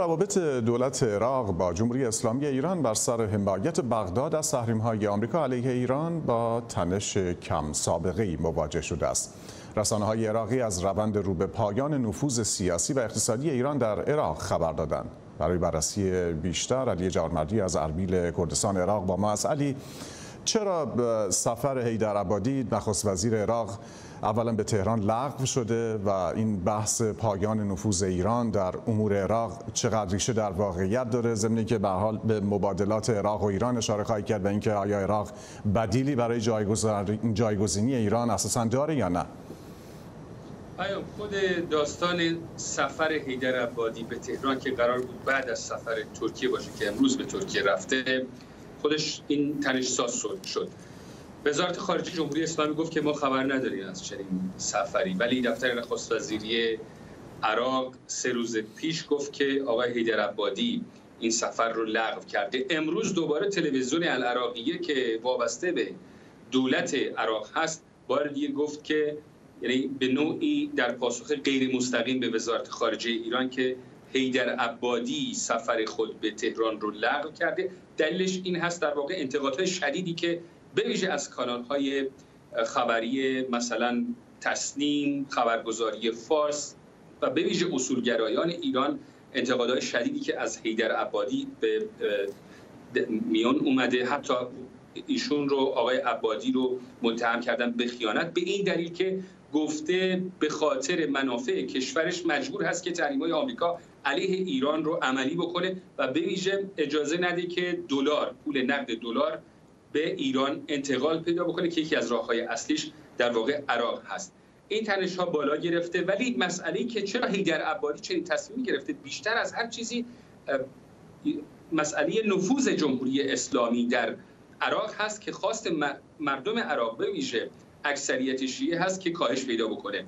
روابط دولت عراق با جمهوری اسلامی ایران بر سر حمایت بغداد از های آمریکا علیه ایران با تنش کم سابقه مواجه شده است. رسانه های عراقی از روند رو به پایان نفوذ سیاسی و اقتصادی ایران در عراق خبر دادند. برای بررسی بیشتر علی جارمردی از اربیل کردستان عراق با ما از علی چرا سفر حیدر عبادی نخست وزیر عراق اولا به تهران لغو شده و این بحث پایان نفوذ ایران در امور عراق چقدر ریشه در واقعیت داره؟ ضمن که به حال به مبادلات عراق و ایران اشاره خواهی کرد و اینکه آیا عراق بدیلی برای جایگزینی ایران اساسا داره یا نه؟ پیام خود داستان سفر حیدر عبادی به تهران که قرار بود بعد از سفر ترکیه باشه که امروز به ترکیه رفته خودش این تنش ساز شد. وزارت خارجه جمهوری اسلامی گفت که ما خبر نداریم از چنین سفری. ولی دفتر نخست وزیری عراق سه روز پیش گفت که آقای حیدر عبادی این سفر رو لغو کرده. امروز دوباره تلویزیون العراقیه که وابسته به دولت عراق هست بار دیگه گفت که یعنی به نوعی در پاسخ غیر مستقیم به وزارت خارجه ایران که حیدر عبادی سفر خود به تهران رو لغو کرده. دلیلش این هست در واقع انتقادهای شدیدی که به ویژه از کانال های خبری مثلا تسنیم خبرگزاری فارس و به ویژه اصولگرایان ایران انتقادهای شدیدی که از حیدر عبادی به میان اومده. حتی ایشون رو آقای عبادی رو متهم کردن به خیانت. به این دلیل که گفته به خاطر منافع کشورش مجبور هست که تحریم های آمریکا علیه ایران رو عملی بکنه و به ویژه اجازه نده که دلار پول نقد دلار به ایران انتقال پیدا بکنه که یکی از راههای اصلیش در واقع عراق هست. این تنش ها بالا گرفته ولی مسئله که چرا هیدر عبادی چنین تصمیمی گرفته؟ بیشتر از هر چیزی مسئله نفوذ جمهوری اسلامی در عراق هست که خواست مردم عراق به ویژه اکثریت شیعه هست که کاهش پیدا بکنه.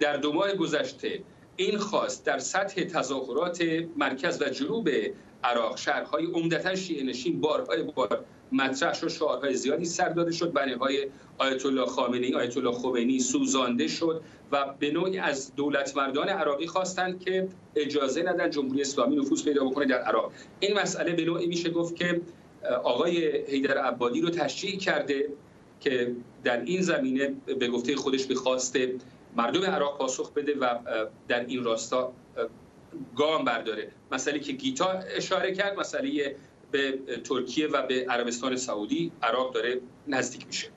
در دو ماه گذشته این خواست در سطح تظاهرات مرکز و جنوب عراق شهرهای عمدتا شیعه نشین بارهای بار مطرح شد شعارهای زیادی سر داده شد های آیت الله خامنه‌ای آیت الله خمینی سوزانده شد و به نوعی از دولت مردان عراقی خواستند که اجازه ندن جمهوری اسلامی نفوذ پیدا بکنه در عراق. این مسئله به نوعی میشه گفت که آقای حیدر عبادی رو تشجیع کرده که در این زمینه به گفته خودش به مردم عراق پاسخ بده و در این راستا گام برداره. مسئله که گیتا اشاره کرد مسئله به ترکیه و به عربستان سعودی عراق داره نزدیک میشه.